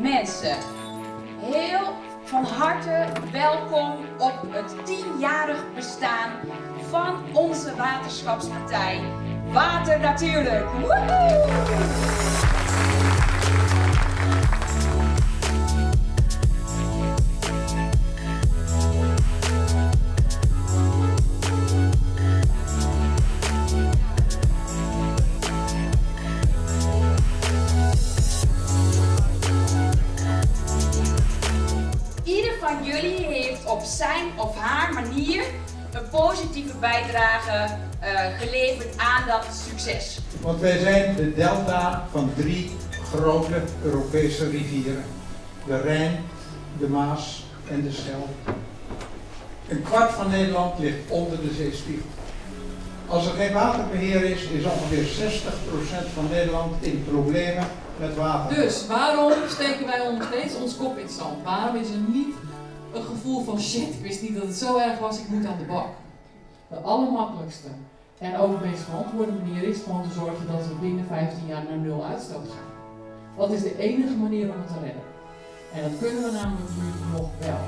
mensen, heel van harte welkom op het tienjarig bestaan van onze waterschapspartij Water Natuurlijk. Woehoe! Jullie heeft op zijn of haar manier een positieve bijdrage eh, geleverd aan dat succes. Want wij zijn de delta van drie grote Europese rivieren. De Rijn, de Maas en de Schelde. Een kwart van Nederland ligt onder de zeespiegel. Als er geen waterbeheer is, is ongeveer 60% van Nederland in problemen met water. Dus waarom steken wij nog steeds ons kop in het zand? Waarom is er niet een gevoel van shit, ik wist niet dat het zo erg was, ik moet aan de bak? De allermakkelijkste en ook meest verantwoorde manier is gewoon te zorgen dat we binnen 15 jaar naar nul uitstoot gaan. Dat is de enige manier om het te redden. En dat kunnen we namelijk nu nog wel.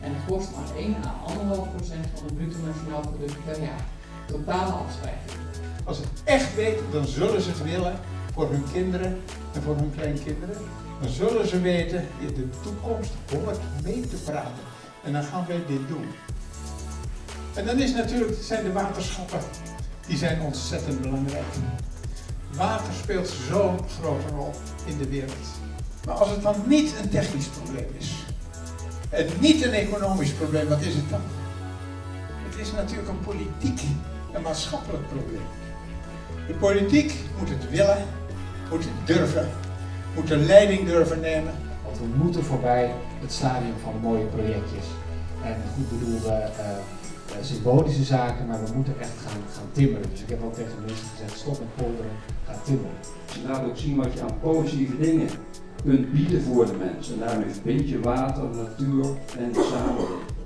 En het kost maar 1 à 1,5 procent van het bruto nationaal product per jaar. Totale afschrijving. Als ze het echt weten, dan zullen ze het willen voor hun kinderen en voor hun kleinkinderen. Dan zullen ze weten, in de toekomst hoort mee te praten. En dan gaan wij dit doen. En dan is natuurlijk, zijn de waterschappen, die zijn ontzettend belangrijk. Water speelt zo'n grote rol in de wereld. Maar als het dan niet een technisch probleem is, en niet een economisch probleem, wat is het dan? Het is natuurlijk een politiek en maatschappelijk probleem. De politiek moet het willen, moet het durven, moet de leiding durven nemen. Want we moeten voorbij het stadium van mooie projectjes en goed bedoelde eh, eh, symbolische zaken, maar we moeten echt gaan, gaan timmeren. Dus ik heb ook tegen de minister gezegd, stop met polderen, ga timmeren. Je laat ook zien wat je aan positieve dingen kunt bieden voor de mensen. En daarmee verbind je water, natuur en samenleving.